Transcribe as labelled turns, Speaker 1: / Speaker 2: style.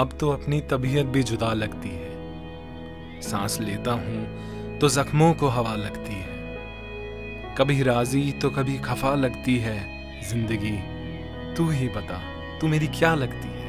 Speaker 1: अब तो अपनी तबीयत भी जुदा लगती है। सांस लेता हूँ तो जख्मों को हवा लगती है। कभी राज़ी तो कभी खफा लगती है। ज़िंदगी, तू ही बता, तू मेरी क्या लगती है?